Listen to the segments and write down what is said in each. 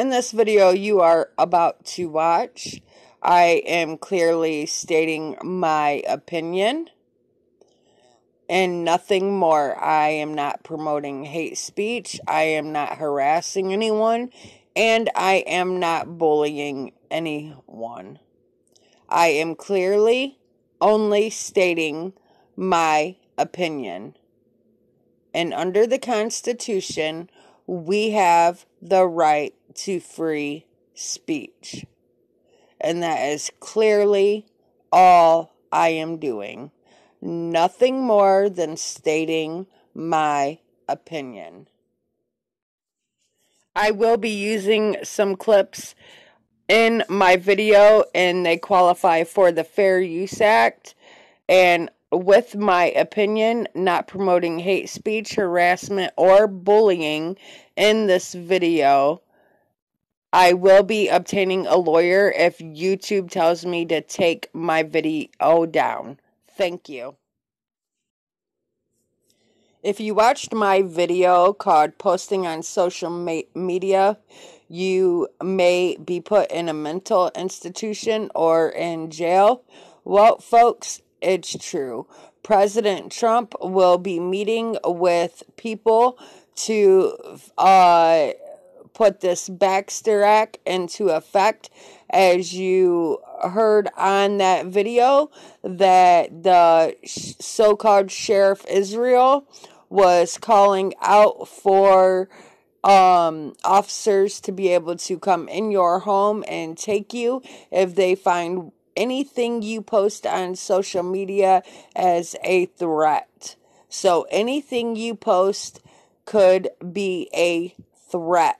In this video you are about to watch, I am clearly stating my opinion and nothing more. I am not promoting hate speech. I am not harassing anyone. And I am not bullying anyone. I am clearly only stating my opinion. And under the Constitution, we have the right to free speech. And that is clearly all I am doing. Nothing more than stating my opinion. I will be using some clips in my video and they qualify for the Fair Use Act. And with my opinion, not promoting hate speech, harassment, or bullying in this video, I will be obtaining a lawyer if YouTube tells me to take my video down. Thank you. If you watched my video called Posting on Social Media, you may be put in a mental institution or in jail. Well, folks, it's true. President Trump will be meeting with people to uh, put this Baxter Act into effect. As you heard on that video, that the so called Sheriff Israel was calling out for um, officers to be able to come in your home and take you if they find anything you post on social media as a threat. So anything you post could be a threat.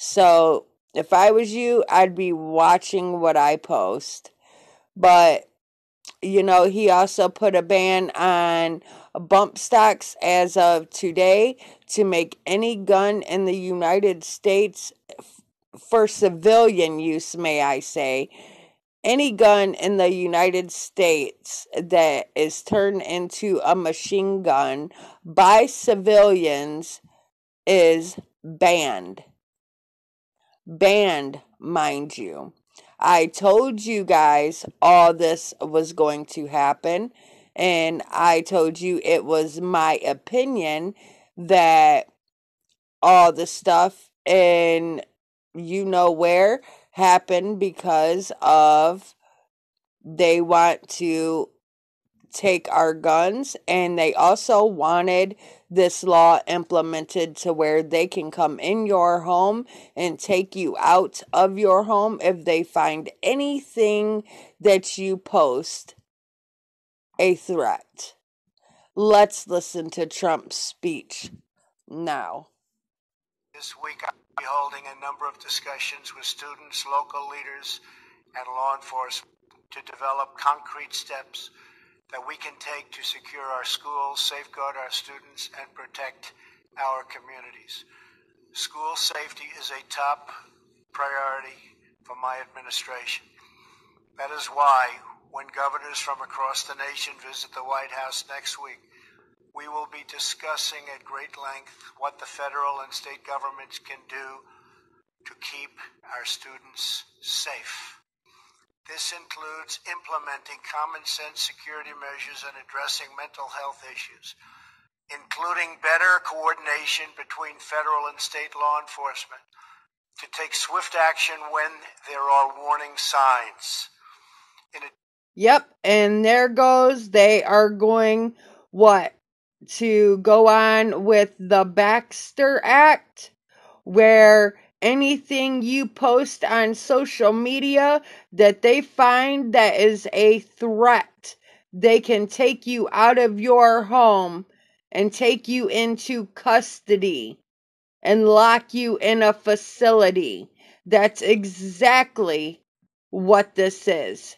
So if I was you, I'd be watching what I post. But, you know, he also put a ban on bump stocks as of today to make any gun in the United States for civilian use, may I say. Any gun in the United States that is turned into a machine gun by civilians is banned banned, mind you. I told you guys all this was going to happen, and I told you it was my opinion that all the stuff and you know where happened because of they want to take our guns and they also wanted this law implemented to where they can come in your home and take you out of your home if they find anything that you post a threat. Let's listen to Trump's speech now. This week I'll be holding a number of discussions with students, local leaders, and law enforcement to develop concrete steps that we can take to secure our schools, safeguard our students, and protect our communities. School safety is a top priority for my administration. That is why, when governors from across the nation visit the White House next week, we will be discussing at great length what the federal and state governments can do to keep our students safe. This includes implementing common sense security measures and addressing mental health issues, including better coordination between federal and state law enforcement to take swift action when there are warning signs. A- yep, and there goes. They are going what? To go on with the Baxter Act, where anything you post on social media that they find that is a threat, they can take you out of your home and take you into custody and lock you in a facility. That's exactly what this is.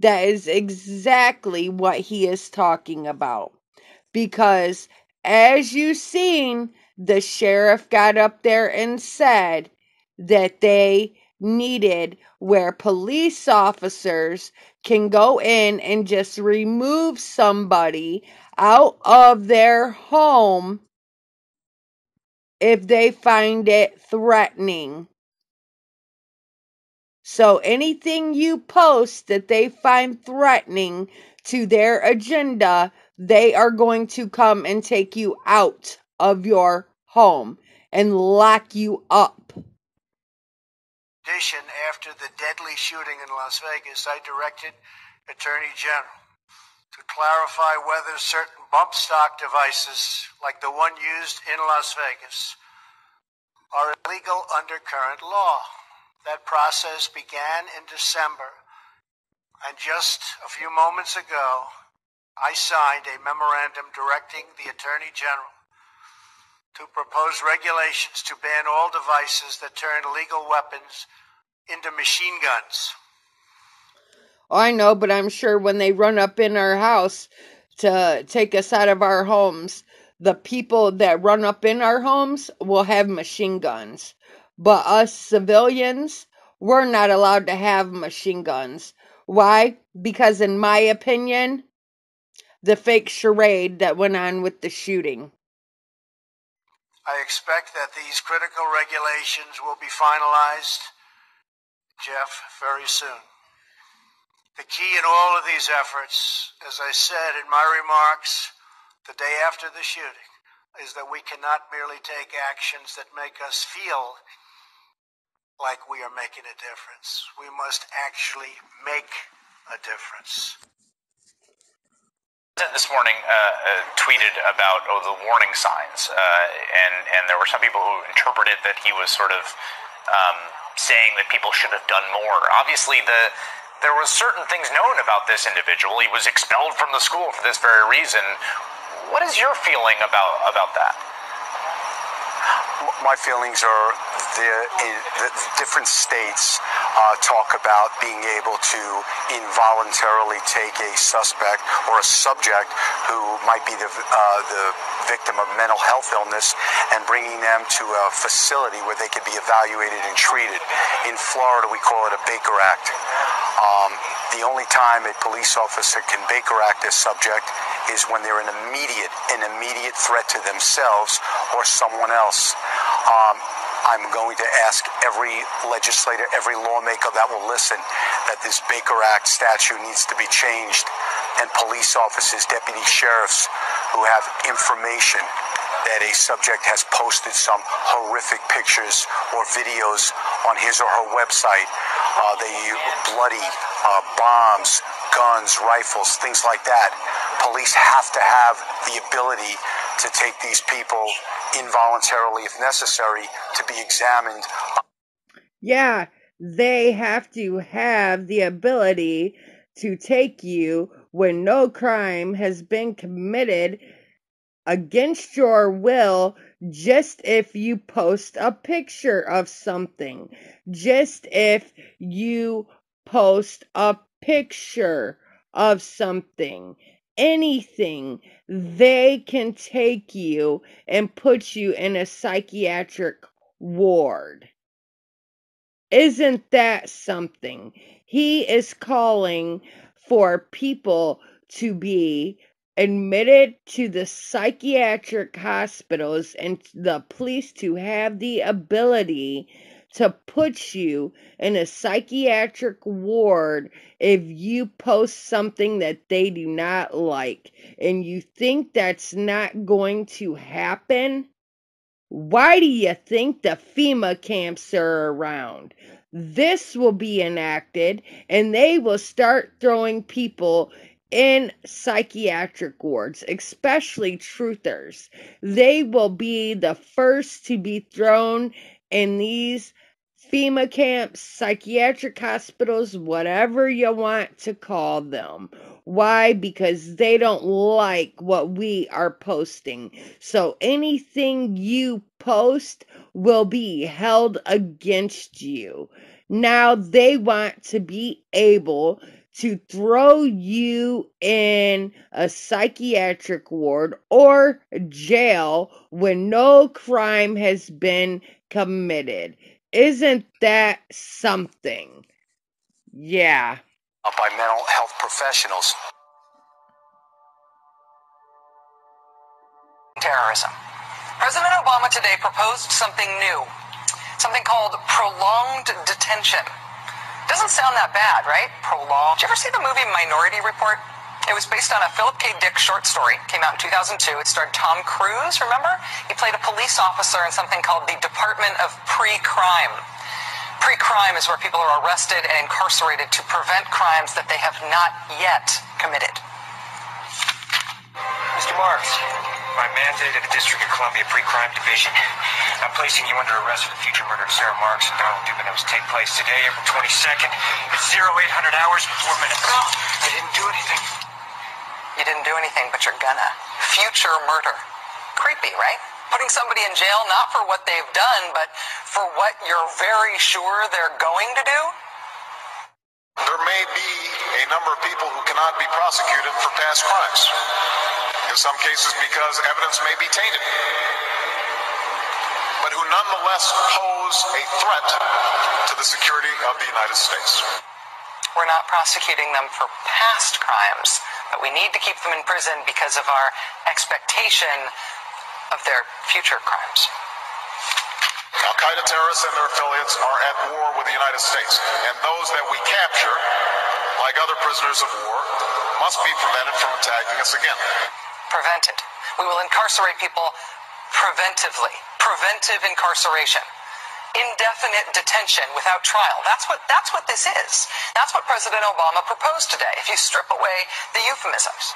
That is exactly what he is talking about. Because as you've seen, the sheriff got up there and said that they needed where police officers can go in and just remove somebody out of their home if they find it threatening. So anything you post that they find threatening to their agenda, they are going to come and take you out of your home and lock you up. In addition, after the deadly shooting in Las Vegas, I directed Attorney General to clarify whether certain bump stock devices, like the one used in Las Vegas, are illegal under current law. That process began in December, and just a few moments ago, I signed a memorandum directing the Attorney General to propose regulations to ban all devices that turn legal weapons into machine guns. I know, but I'm sure when they run up in our house to take us out of our homes, the people that run up in our homes will have machine guns. But us civilians, we're not allowed to have machine guns. Why? Because, in my opinion, the fake charade that went on with the shooting. I expect that these critical regulations will be finalized, Jeff, very soon. The key in all of these efforts, as I said in my remarks the day after the shooting, is that we cannot merely take actions that make us feel like we are making a difference. We must actually make a difference. This morning, uh, uh, tweeted about oh, the warning signs, uh, and and there were some people who interpreted that he was sort of um, saying that people should have done more. Obviously, the there was certain things known about this individual. He was expelled from the school for this very reason. What is your feeling about about that? My feelings are the, the different states uh, talk about being able to involuntarily take a suspect or a subject who might be the, uh, the victim of mental health illness and bringing them to a facility where they could be evaluated and treated. In Florida, we call it a Baker Act. Um, the only time a police officer can Baker Act a subject is when they're an immediate, an immediate threat to themselves or someone else. Um, I'm going to ask every legislator, every lawmaker that will listen that this Baker Act statute needs to be changed and police officers, deputy sheriffs who have information that a subject has posted some horrific pictures or videos on his or her website. Uh, they bloody uh, bombs, guns, rifles, things like that. Police have to have the ability to take these people involuntarily, if necessary, to be examined. Yeah, they have to have the ability to take you when no crime has been committed against your will just if you post a picture of something, just if you post a picture of something anything, they can take you and put you in a psychiatric ward. Isn't that something? He is calling for people to be admitted to the psychiatric hospitals and the police to have the ability to put you in a psychiatric ward if you post something that they do not like and you think that's not going to happen, why do you think the FEMA camps are around? This will be enacted and they will start throwing people in psychiatric wards, especially truthers. They will be the first to be thrown in these FEMA camps, psychiatric hospitals, whatever you want to call them. Why? Because they don't like what we are posting. So anything you post will be held against you. Now they want to be able to throw you in a psychiatric ward or jail when no crime has been committed. Isn't that something? Yeah. By mental health professionals. Terrorism. President Obama today proposed something new, something called prolonged detention. Doesn't sound that bad, right? Prolonged. Did you ever see the movie Minority Report? It was based on a Philip K. Dick short story. Came out in 2002. It starred Tom Cruise, remember? He played a police officer in something called the Department of Pre-Crime. Pre-crime is where people are arrested and incarcerated to prevent crimes that they have not yet committed. Mr. Marks, my mandate at the District of Columbia Pre-Crime Division. I'm placing you under arrest for the future murder of Sarah Marks and Donald Dubin that was take place today, April 22nd, at 0800 hours and 4 minutes. No, I didn't do anything. You didn't do anything, but you're gonna. Future murder. Creepy, right? Putting somebody in jail not for what they've done, but for what you're very sure they're going to do? There may be a number of people who cannot be prosecuted for past crimes. In some cases, because evidence may be tainted, but who nonetheless pose a threat to the security of the United States. We're not prosecuting them for past crimes, we need to keep them in prison because of our expectation of their future crimes. Al Qaeda terrorists and their affiliates are at war with the United States, and those that we capture, like other prisoners of war, must be prevented from attacking us again. Prevented. We will incarcerate people preventively. Preventive incarceration. Indefinite detention without trial. That's what, that's what this is. That's what President Obama proposed today, if you strip away the euphemisms.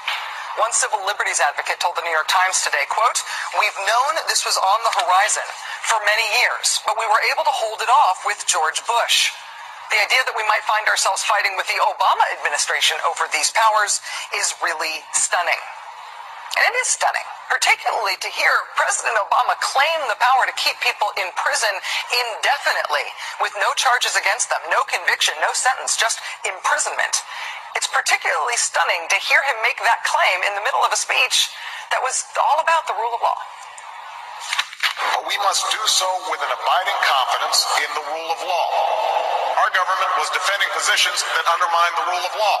One civil liberties advocate told the New York Times today, quote, We've known this was on the horizon for many years, but we were able to hold it off with George Bush. The idea that we might find ourselves fighting with the Obama administration over these powers is really stunning. And it is stunning, particularly to hear President Obama claim the power to keep people in prison indefinitely with no charges against them, no conviction, no sentence, just imprisonment. It's particularly stunning to hear him make that claim in the middle of a speech that was all about the rule of law. But we must do so with an abiding confidence in the rule of law. Our government was defending positions that undermine the rule of law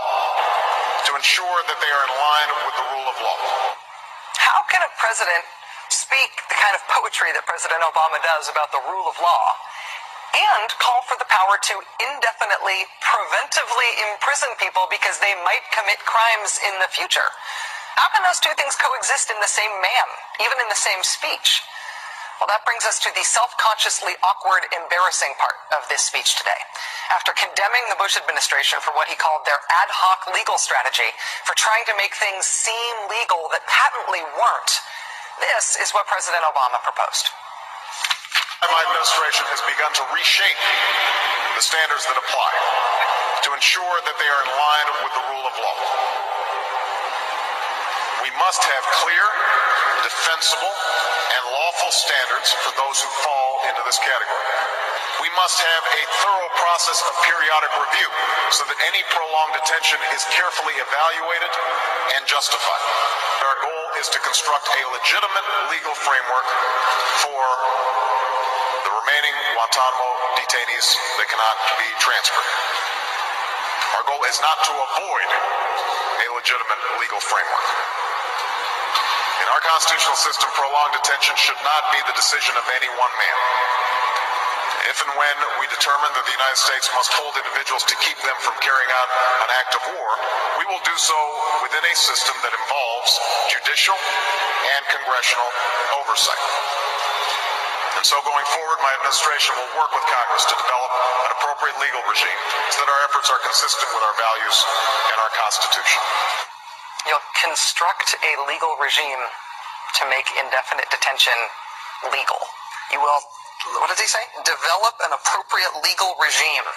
to ensure that they are in line with the rule of law. How can a president speak the kind of poetry that President Obama does about the rule of law and call for the power to indefinitely, preventively imprison people because they might commit crimes in the future? How can those two things coexist in the same man, even in the same speech? Well, that brings us to the self-consciously awkward, embarrassing part of this speech today. After condemning the Bush administration for what he called their ad hoc legal strategy for trying to make things seem legal that patently weren't, this is what President Obama proposed. My administration has begun to reshape the standards that apply to ensure that they are in line with the rule of law. Must have clear, defensible, and lawful standards for those who fall into this category. We must have a thorough process of periodic review so that any prolonged detention is carefully evaluated and justified. Our goal is to construct a legitimate legal framework for the remaining Guantanamo detainees that cannot be transferred. Our goal is not to avoid a legitimate legal framework. In our constitutional system, prolonged detention should not be the decision of any one man. If and when we determine that the United States must hold individuals to keep them from carrying out an act of war, we will do so within a system that involves judicial and congressional oversight. And so going forward, my administration will work with Congress to develop an appropriate legal regime so that our efforts are consistent with our values and our Constitution. You'll construct a legal regime to make indefinite detention legal. You will, what does he say? Develop an appropriate legal regime.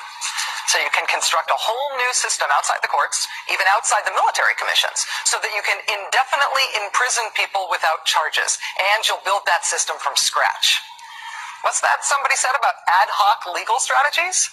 So you can construct a whole new system outside the courts, even outside the military commissions, so that you can indefinitely imprison people without charges. And you'll build that system from scratch. What's that somebody said about ad hoc legal strategies?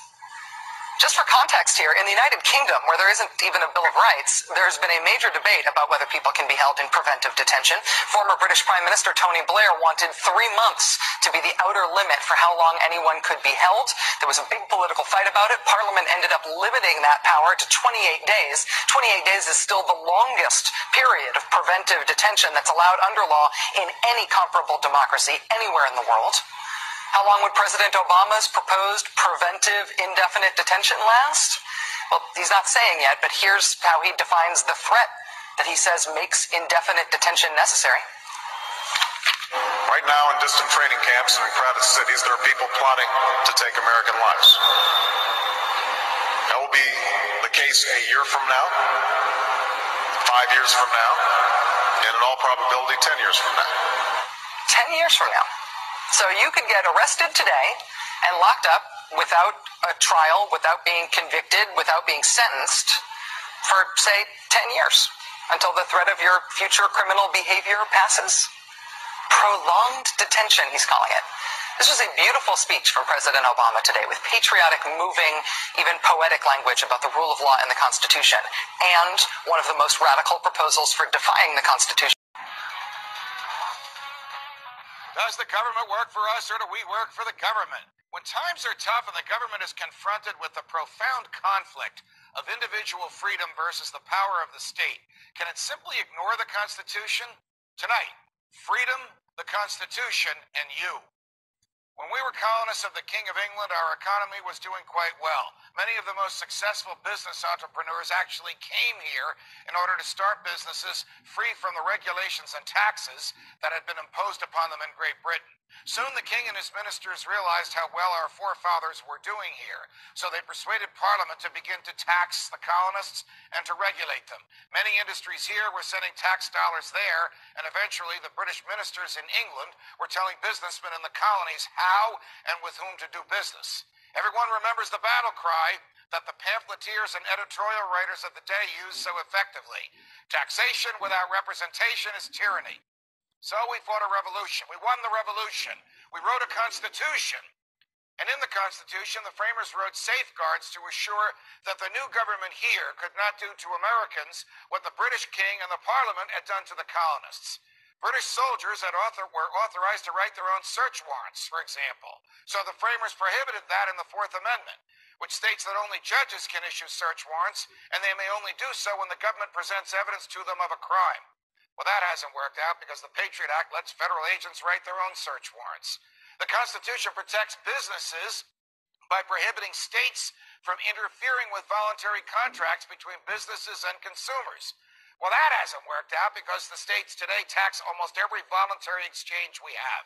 Just for context here, in the United Kingdom, where there isn't even a Bill of Rights, there's been a major debate about whether people can be held in preventive detention. Former British Prime Minister Tony Blair wanted three months to be the outer limit for how long anyone could be held. There was a big political fight about it. Parliament ended up limiting that power to 28 days. 28 days is still the longest period of preventive detention that's allowed under law in any comparable democracy anywhere in the world. How long would President Obama's proposed preventive indefinite detention last? Well, he's not saying yet, but here's how he defines the threat that he says makes indefinite detention necessary. Right now, in distant training camps and in crowded cities, there are people plotting to take American lives. That will be the case a year from now, five years from now, and in all probability, 10 years from now. 10 years from now. So you could get arrested today and locked up without a trial, without being convicted, without being sentenced for, say, 10 years until the threat of your future criminal behavior passes. Prolonged detention, he's calling it. This was a beautiful speech from President Obama today with patriotic, moving, even poetic language about the rule of law and the Constitution, and one of the most radical proposals for defying the Constitution. Does the government work for us or do we work for the government? When times are tough and the government is confronted with the profound conflict of individual freedom versus the power of the state, can it simply ignore the Constitution? Tonight, freedom, the Constitution, and you. When we were colonists of the King of England, our economy was doing quite well. Many of the most successful business entrepreneurs actually came here in order to start businesses free from the regulations and taxes that had been imposed upon them in Great Britain. Soon the king and his ministers realized how well our forefathers were doing here, so they persuaded Parliament to begin to tax the colonists and to regulate them. Many industries here were sending tax dollars there, and eventually the British ministers in England were telling businessmen in the colonies how and with whom to do business. Everyone remembers the battle cry that the pamphleteers and editorial writers of the day used so effectively. Taxation without representation is tyranny. So we fought a revolution. We won the revolution. We wrote a constitution. And in the Constitution, the framers wrote safeguards to assure that the new government here could not do to Americans what the British king and the Parliament had done to the colonists. British soldiers had author, were authorized to write their own search warrants, for example. So the framers prohibited that in the Fourth Amendment, which states that only judges can issue search warrants, and they may only do so when the government presents evidence to them of a crime. Well, that hasn't worked out because the Patriot Act lets federal agents write their own search warrants. The Constitution protects businesses by prohibiting states from interfering with voluntary contracts between businesses and consumers. Well, that hasn't worked out because the states today tax almost every voluntary exchange we have.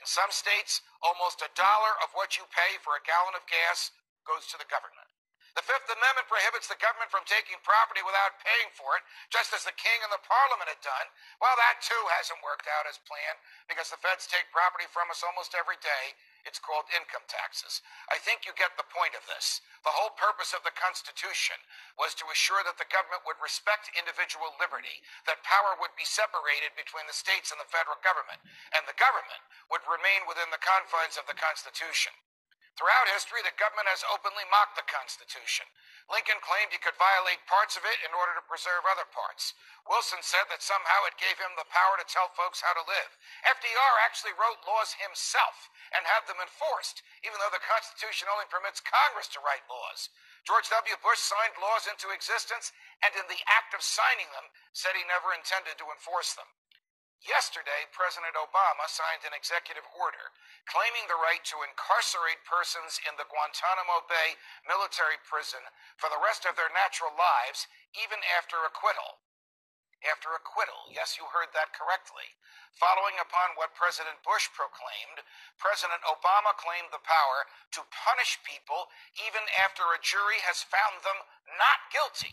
In some states, almost a dollar of what you pay for a gallon of gas goes to the government. The Fifth Amendment prohibits the government from taking property without paying for it, just as the king and the parliament had done. Well, that too hasn't worked out as planned because the feds take property from us almost every day. It's called income taxes. I think you get the point of this. The whole purpose of the Constitution was to assure that the government would respect individual liberty, that power would be separated between the states and the federal government, and the government would remain within the confines of the Constitution. Throughout history, the government has openly mocked the Constitution. Lincoln claimed he could violate parts of it in order to preserve other parts. Wilson said that somehow it gave him the power to tell folks how to live. FDR actually wrote laws himself and had them enforced, even though the Constitution only permits Congress to write laws. George W. Bush signed laws into existence and in the act of signing them said he never intended to enforce them. Yesterday, President Obama signed an executive order claiming the right to incarcerate persons in the Guantanamo Bay military prison for the rest of their natural lives, even after acquittal. After acquittal, yes, you heard that correctly. Following upon what President Bush proclaimed, President Obama claimed the power to punish people even after a jury has found them not guilty.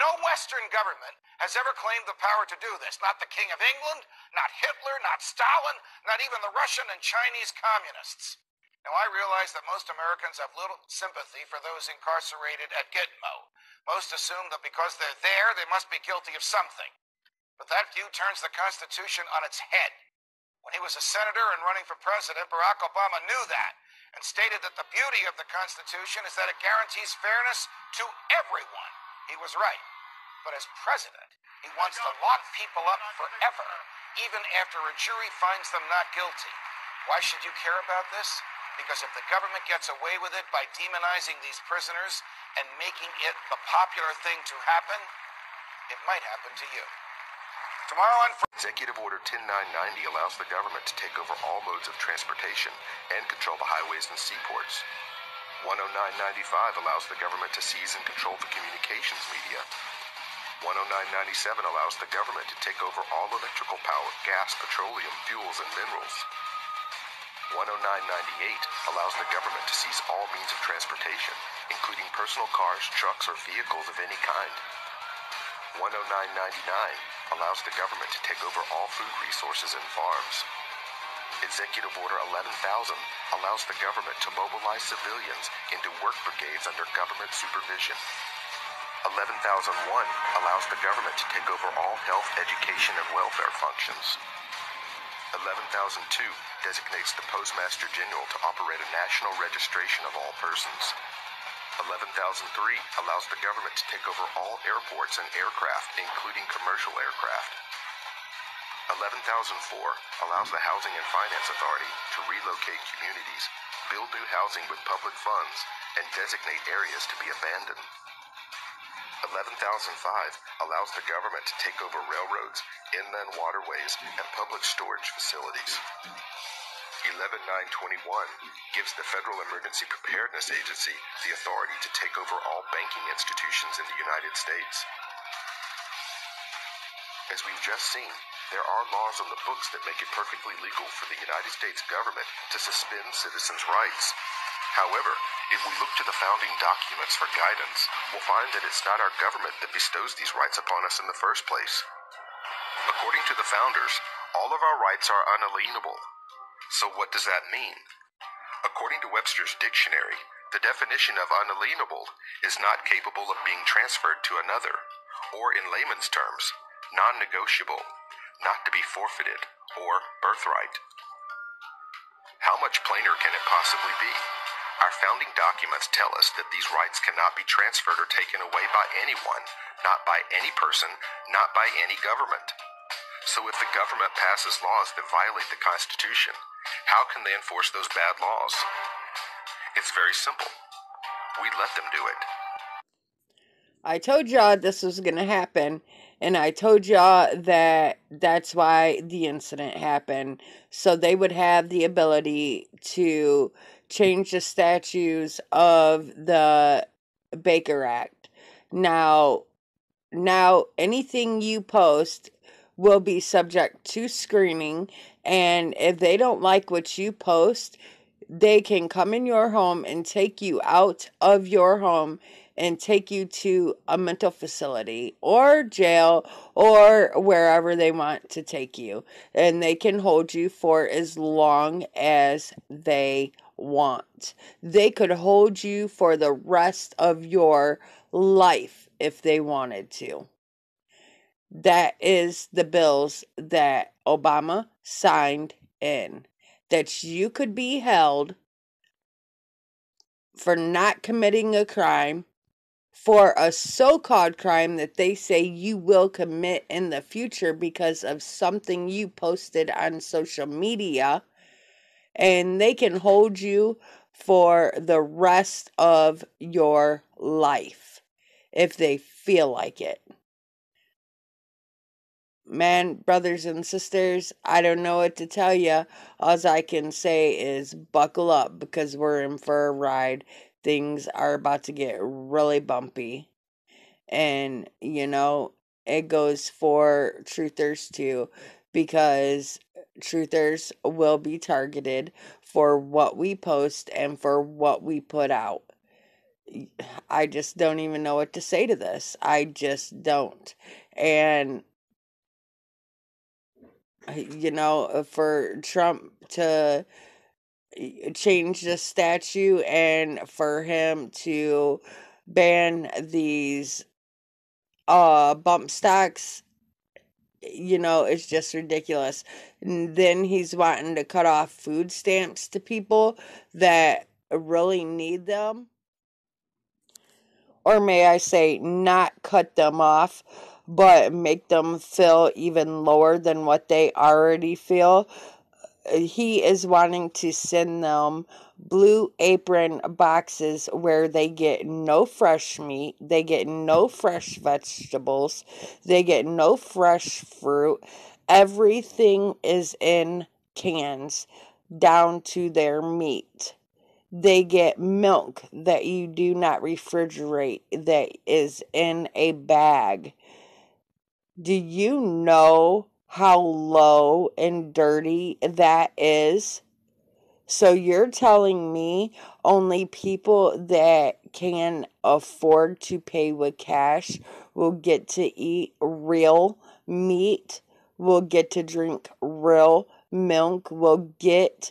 No Western government has ever claimed the power to do this. Not the King of England, not Hitler, not Stalin, not even the Russian and Chinese communists. Now, I realize that most Americans have little sympathy for those incarcerated at Gitmo. Most assume that because they're there, they must be guilty of something. But that view turns the Constitution on its head. When he was a senator and running for president, Barack Obama knew that and stated that the beauty of the Constitution is that it guarantees fairness to everyone. He was right. But as president, he wants to lock people up forever, even after a jury finds them not guilty. Why should you care about this? Because if the government gets away with it by demonizing these prisoners and making it the popular thing to happen, it might happen to you. Tomorrow on Executive Order 10990 allows the government to take over all modes of transportation and control the highways and seaports. 10995 allows the government to seize and control the communications media. 10997 allows the government to take over all electrical power, gas, petroleum, fuels, and minerals. 10998 allows the government to seize all means of transportation, including personal cars, trucks, or vehicles of any kind. 10999 allows the government to take over all food resources and farms. Executive Order 11000 allows the government to mobilize civilians into work brigades under government supervision. 11001 allows the government to take over all health, education, and welfare functions. 11002 designates the Postmaster General to operate a national registration of all persons. 11003 allows the government to take over all airports and aircraft, including commercial aircraft. 11004 allows the Housing and Finance Authority to relocate communities, build new housing with public funds, and designate areas to be abandoned. 11005 allows the government to take over railroads, inland waterways, and public storage facilities. 11921 gives the Federal Emergency Preparedness Agency the authority to take over all banking institutions in the United States. As we've just seen, there are laws on the books that make it perfectly legal for the United States government to suspend citizens' rights. However, if we look to the founding documents for guidance, we'll find that it's not our government that bestows these rights upon us in the first place. According to the founders, all of our rights are unalienable. So what does that mean? According to Webster's dictionary, the definition of unalienable is not capable of being transferred to another, or in layman's terms, non-negotiable, not to be forfeited, or birthright. How much plainer can it possibly be? Our founding documents tell us that these rights cannot be transferred or taken away by anyone, not by any person, not by any government. So if the government passes laws that violate the Constitution, how can they enforce those bad laws? It's very simple. We let them do it. I told y'all this was going to happen, and I told y'all that that's why the incident happened. So they would have the ability to change the statutes of the Baker Act. Now, now anything you post will be subject to screening and if they don't like what you post, they can come in your home and take you out of your home and take you to a mental facility or jail or wherever they want to take you. And they can hold you for as long as they want. They could hold you for the rest of your life if they wanted to. That is the bills that Obama signed in. That you could be held for not committing a crime, for a so called crime that they say you will commit in the future because of something you posted on social media. And they can hold you for the rest of your life if they feel like it man, brothers and sisters, I don't know what to tell you. All I can say is buckle up because we're in for a ride. Things are about to get really bumpy. And, you know, it goes for truthers too because truthers will be targeted for what we post and for what we put out. I just don't even know what to say to this. I just don't. And you know, uh, for Trump to change the statue and for him to ban these uh bump stocks you know, it's just ridiculous. And then he's wanting to cut off food stamps to people that really need them. Or may I say, not cut them off, but make them feel even lower than what they already feel. He is wanting to send them blue apron boxes where they get no fresh meat, they get no fresh vegetables, they get no fresh fruit. Everything is in cans down to their meat. They get milk that you do not refrigerate that is in a bag. Do you know how low and dirty that is? So you're telling me only people that can afford to pay with cash will get to eat real meat, will get to drink real milk, will get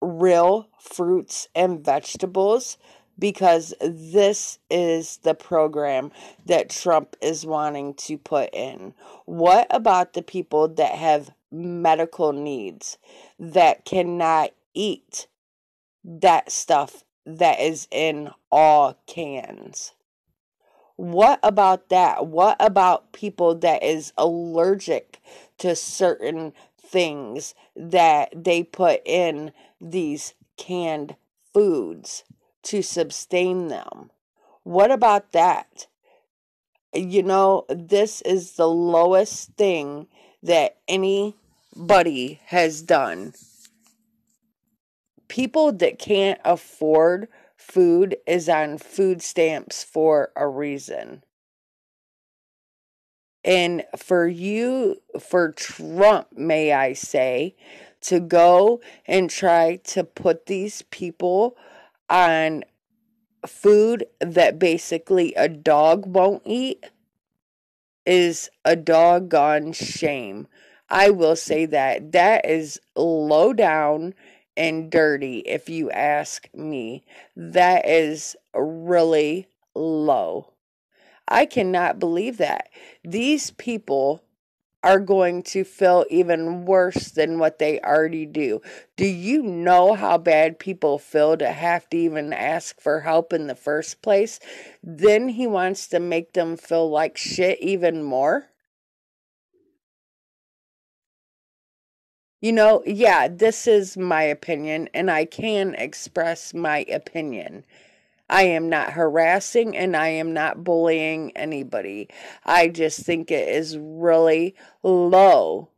real fruits and vegetables because this is the program that Trump is wanting to put in. What about the people that have medical needs that cannot eat that stuff that is in all cans. What about that? What about people that is allergic to certain things that they put in these canned foods to sustain them? What about that? You know, this is the lowest thing that anybody has done people that can't afford food is on food stamps for a reason. And for you, for Trump, may I say, to go and try to put these people on food that basically a dog won't eat is a doggone shame. I will say that. That is low down and dirty, if you ask me. That is really low. I cannot believe that. These people are going to feel even worse than what they already do. Do you know how bad people feel to have to even ask for help in the first place? Then he wants to make them feel like shit even more. You know, yeah, this is my opinion, and I can express my opinion. I am not harassing and I am not bullying anybody. I just think it is really low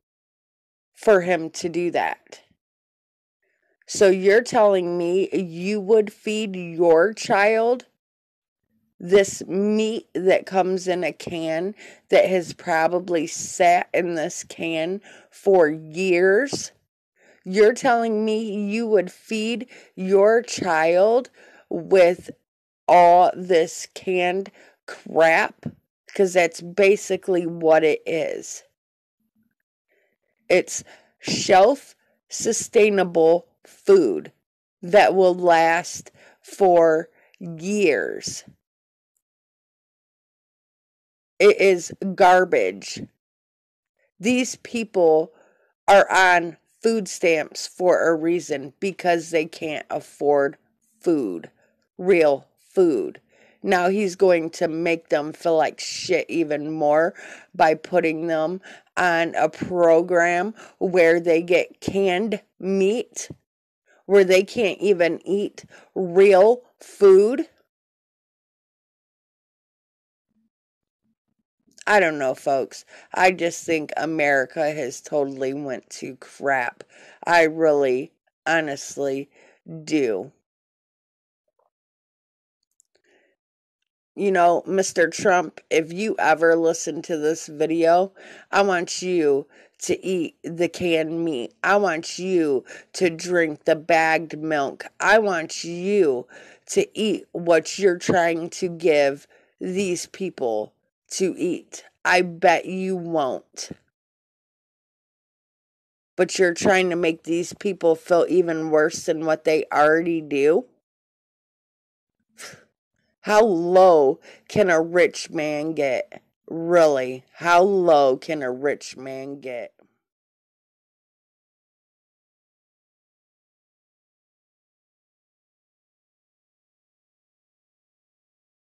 for him to do that. So you're telling me you would feed your child this meat that comes in a can that has probably sat in this can for years. You're telling me you would feed your child with all this canned crap? Because that's basically what it is. It's shelf sustainable food that will last for years. It is garbage. These people are on food stamps for a reason because they can't afford food, real food. Now he's going to make them feel like shit even more by putting them on a program where they get canned meat, where they can't even eat real food. I don't know, folks. I just think America has totally went to crap. I really, honestly do. You know, Mr. Trump, if you ever listen to this video, I want you to eat the canned meat. I want you to drink the bagged milk. I want you to eat what you're trying to give these people to eat. I bet you won't. But you're trying to make these people feel even worse than what they already do? How low can a rich man get? Really, how low can a rich man get?